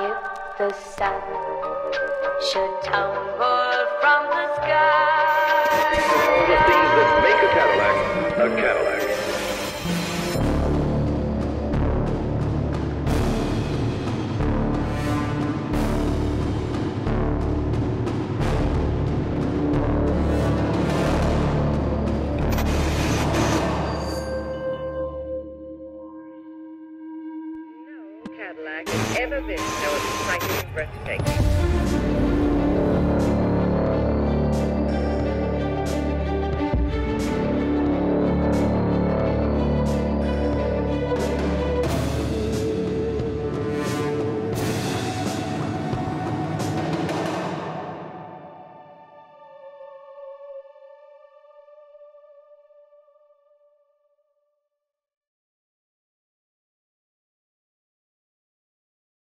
If the sun should tumble from the sky. all the things that make a Cadillac a Cadillac. Cadillac has ever been so exciting and breathtaking.